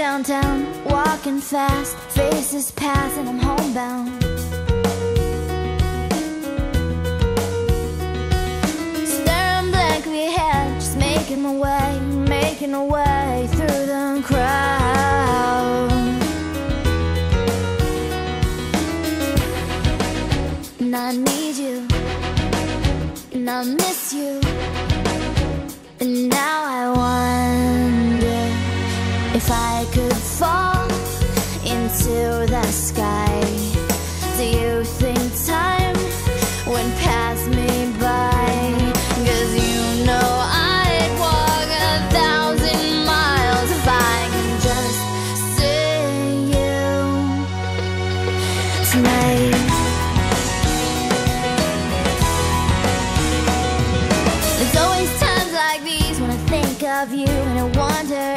downtown, walking fast, faces pass, and I'm homebound. Staring blankly ahead, just making my way, making my way through the crowd. And I need you, and I miss you. If I could fall into the sky. Do you think time would pass me by? Cause you know I'd walk a thousand miles if I can just see you tonight. There's always times like these when I think of you and I wonder